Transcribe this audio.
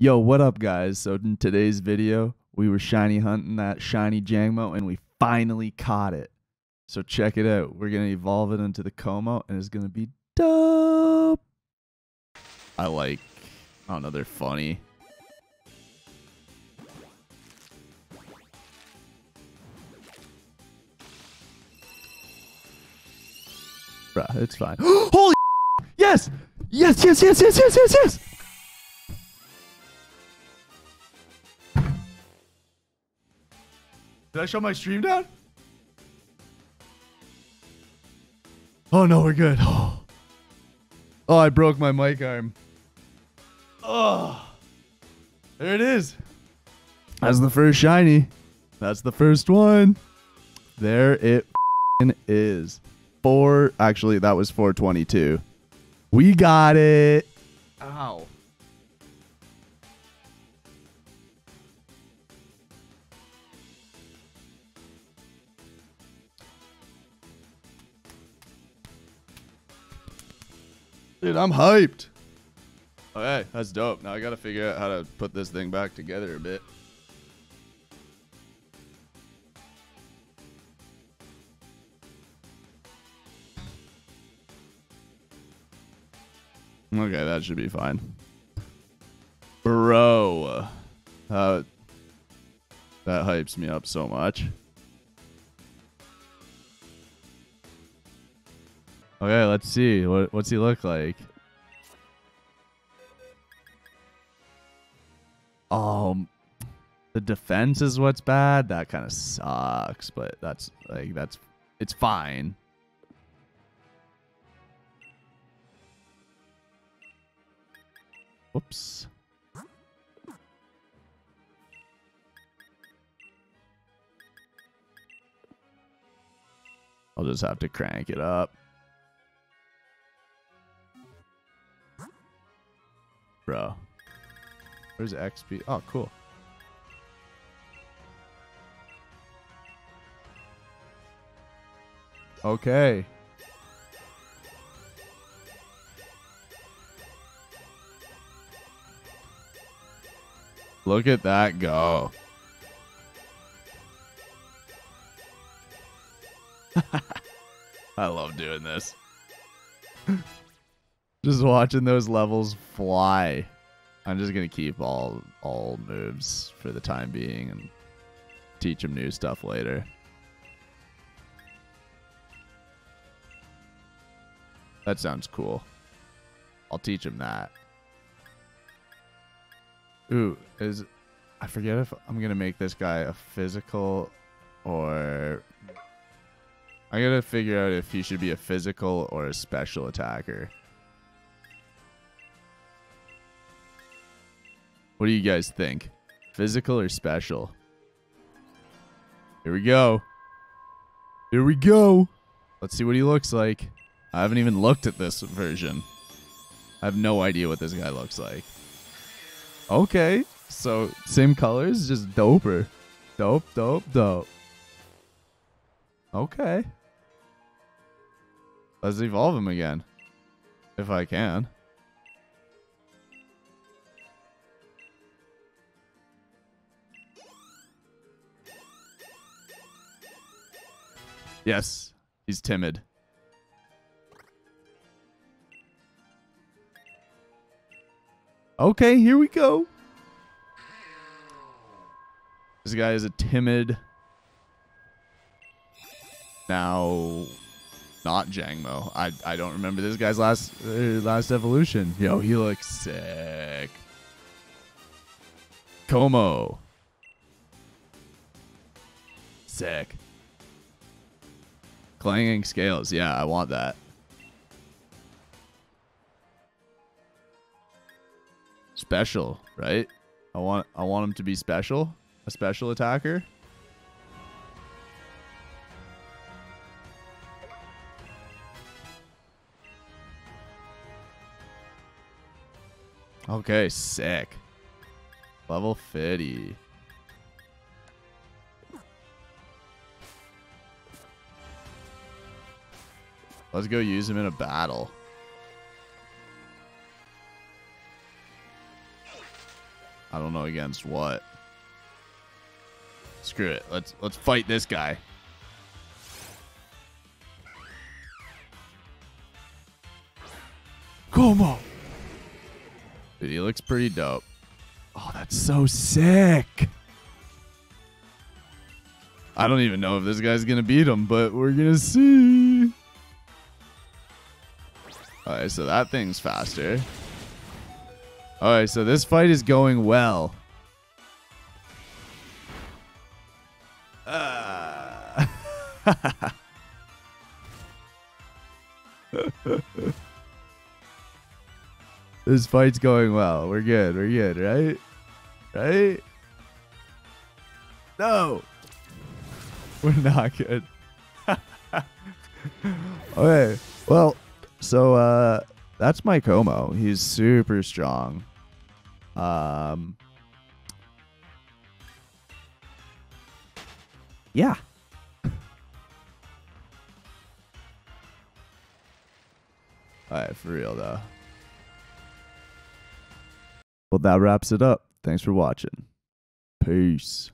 Yo, what up, guys? So, in today's video, we were shiny hunting that shiny Jangmo and we finally caught it. So, check it out. We're going to evolve it into the Kommo and it's going to be dope. I like, I don't know, they're funny. Bruh, it's fine. Holy yes! Yes, yes, yes, yes, yes, yes, yes! Did I shut my stream down? Oh no, we're good. Oh, oh I broke my mic arm. Oh, there it is. That's the first shiny. That's the first one. There it is. Four. Actually, that was 422. We got it. Ow. Dude, I'm hyped. Okay, that's dope. Now I gotta figure out how to put this thing back together a bit. Okay, that should be fine. Bro. Uh, that hypes me up so much. Okay, let's see. What what's he look like? Um the defense is what's bad. That kind of sucks, but that's like that's it's fine. Whoops. I'll just have to crank it up. Bro. Where's XP? Oh, cool. Okay. Look at that go. I love doing this. just watching those levels fly. I'm just gonna keep all all moves for the time being and teach them new stuff later. That sounds cool. I'll teach him that. Ooh, is I forget if I'm gonna make this guy a physical or I gotta figure out if he should be a physical or a special attacker. What do you guys think? Physical or special? Here we go. Here we go. Let's see what he looks like. I haven't even looked at this version. I have no idea what this guy looks like. Okay. So, same colors, just doper. Dope, dope, dope. Okay. Let's evolve him again. If I can. Yes, he's timid. Okay, here we go. This guy is a timid. Now, not Jangmo. I I don't remember this guy's last uh, last evolution. Yo, he looks sick. Kommo. Sick. Clanging scales. Yeah, I want that. Special, right? I want I want him to be special. A special attacker. Okay, sick. Level 50. Let's go use him in a battle. I don't know against what. Screw it. Let's let's fight this guy. Come on. Dude, he looks pretty dope. Oh, that's so sick. I don't even know if this guy's gonna beat him, but we're gonna see. Alright, so that thing's faster. Alright, so this fight is going well. Uh. this fight's going well. We're good. We're good, right? Right? No. We're not good. okay. Well, so uh that's my Kommo. He's super strong. Um Yeah. Alright, for real though. Well, that wraps it up. Thanks for watching. Peace.